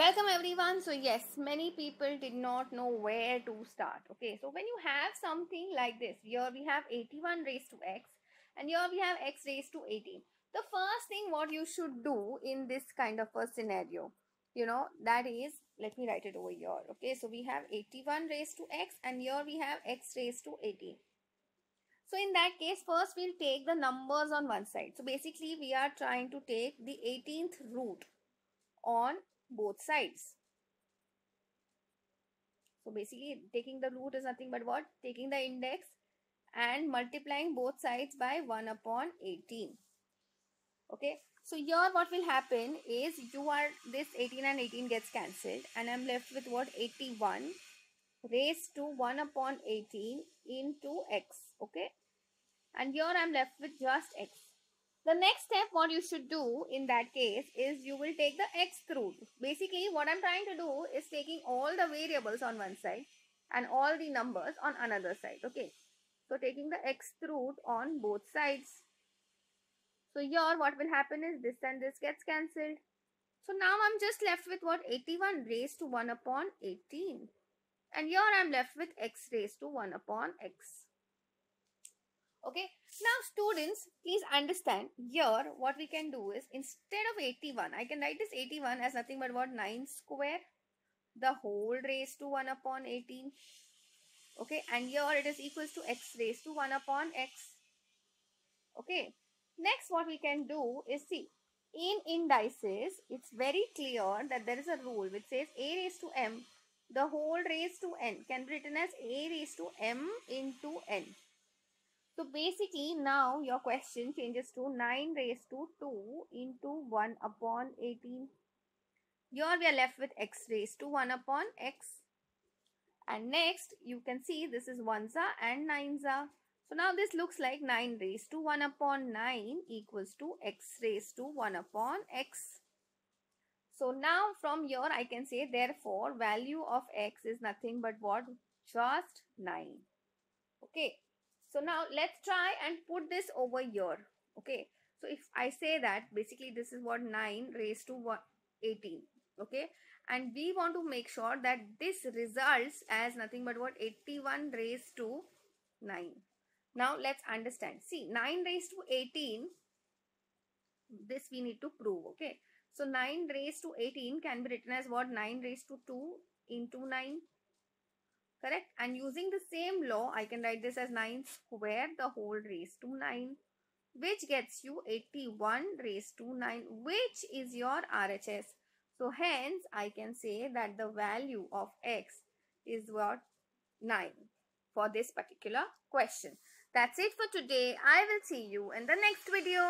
Welcome everyone. So yes, many people did not know where to start. Okay, so when you have something like this, here we have 81 raised to x and here we have x raised to 18. The first thing what you should do in this kind of a scenario, you know, that is, let me write it over here. Okay, so we have 81 raised to x and here we have x raised to 18. So in that case, first we'll take the numbers on one side. So basically we are trying to take the 18th root on both sides. So basically taking the root is nothing but what? Taking the index and multiplying both sides by 1 upon 18. Okay. So here what will happen is you are this 18 and 18 gets cancelled and I'm left with what 81 raised to 1 upon 18 into x. Okay. And here I'm left with just x. The next step what you should do in that case is you will take the x what I'm trying to do is taking all the variables on one side and all the numbers on another side. Okay. So taking the x root on both sides. So here what will happen is this and this gets cancelled. So now I'm just left with what 81 raised to 1 upon 18. And here I'm left with x raised to 1 upon x. Okay. Now students, please understand here what we can do is instead of 81, I can write this 81 as nothing but what 9 square the whole raised to 1 upon 18. Okay. And here it is equals to x raised to 1 upon x. Okay. Next what we can do is see in indices it's very clear that there is a rule which says a raised to m the whole raised to n can be written as a raised to m into n. So basically now your question changes to 9 raised to 2 into 1 upon 18. Here we are left with x raised to 1 upon x. And next you can see this is 1za and 9za. So now this looks like 9 raised to 1 upon 9 equals to x raised to 1 upon x. So now from here I can say therefore value of x is nothing but what? Just 9. Okay. So now let's try and put this over here. Okay. So if I say that basically this is what 9 raised to 18. Okay. And we want to make sure that this results as nothing but what 81 raised to 9. Now let's understand. See 9 raised to 18. This we need to prove. Okay. So 9 raised to 18 can be written as what 9 raised to 2 into 9 correct? And using the same law I can write this as 9 square the whole raised to 9 which gets you 81 raised to 9 which is your RHS so hence I can say that the value of x is what? 9 for this particular question. That's it for today. I will see you in the next video